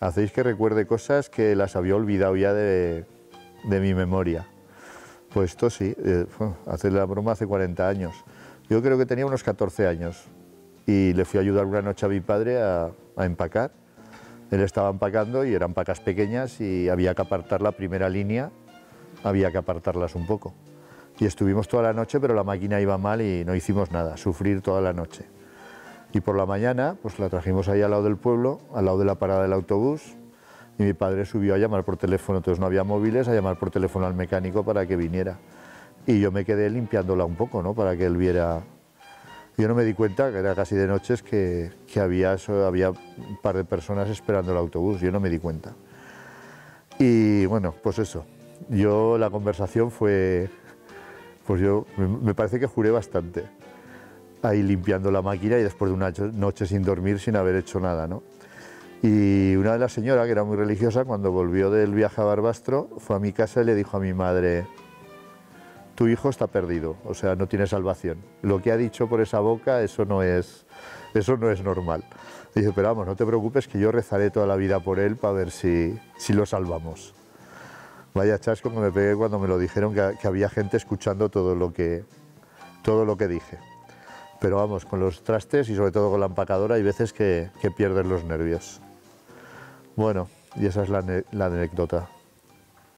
hacéis que recuerde cosas que las había olvidado ya de, de mi memoria. Pues esto sí, eh, hace la broma hace 40 años. Yo creo que tenía unos 14 años y le fui a ayudar una noche a mi padre a, a empacar. Él estaba empacando y eran pacas pequeñas y había que apartar la primera línea, había que apartarlas un poco. Y estuvimos toda la noche, pero la máquina iba mal y no hicimos nada, sufrir toda la noche. Y por la mañana, pues la trajimos ahí al lado del pueblo, al lado de la parada del autobús, y mi padre subió a llamar por teléfono, entonces no había móviles, a llamar por teléfono al mecánico para que viniera. Y yo me quedé limpiándola un poco, ¿no? Para que él viera. Yo no me di cuenta, que era casi de noches, que, que había, eso, había un par de personas esperando el autobús, yo no me di cuenta. Y bueno, pues eso. Yo, la conversación fue, pues yo, me, parece que juré bastante ahí limpiando la máquina y después de una noche sin dormir, sin haber hecho nada, ¿no? Y una de las señoras, que era muy religiosa, cuando volvió del viaje a Barbastro, fue a mi casa y le dijo a mi madre, tu hijo está perdido, o sea, no tiene salvación. Lo que ha dicho por esa boca, eso no es, eso no es normal. Y dice, pero vamos, no te preocupes, que yo rezaré toda la vida por él para ver si, si lo salvamos. Vaya chasco que me pegué cuando me lo dijeron, que, que había gente escuchando todo lo que, todo lo que dije. Pero vamos, con los trastes y sobre todo con la empacadora hay veces que, que pierdes los nervios. Bueno, y esa es la, la anécdota.